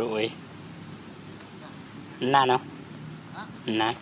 rồi nà nó nà